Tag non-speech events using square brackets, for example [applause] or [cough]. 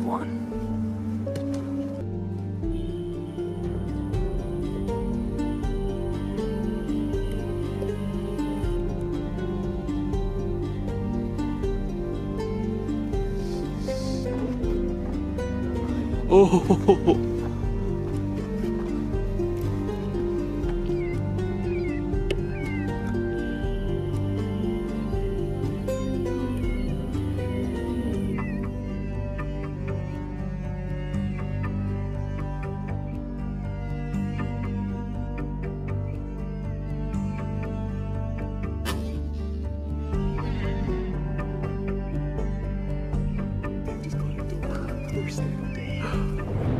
one. Oh, [laughs] every single day.